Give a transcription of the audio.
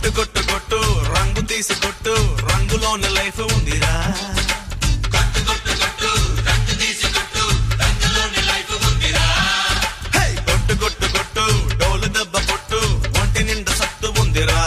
కొట్టు కొట్టు కొట్టు రంగు తీసి కొట్టు రంగులోన లైఫ్ ఉందిరా. కొట్టు కొట్టు కొట్టు తీసి లైఫ్ ఉందిరా. కొట్టు కొట్టు కొట్టు డోలు దెబ్బ కొట్టు ఒంటి నిండా సత్తు ఉందిరా.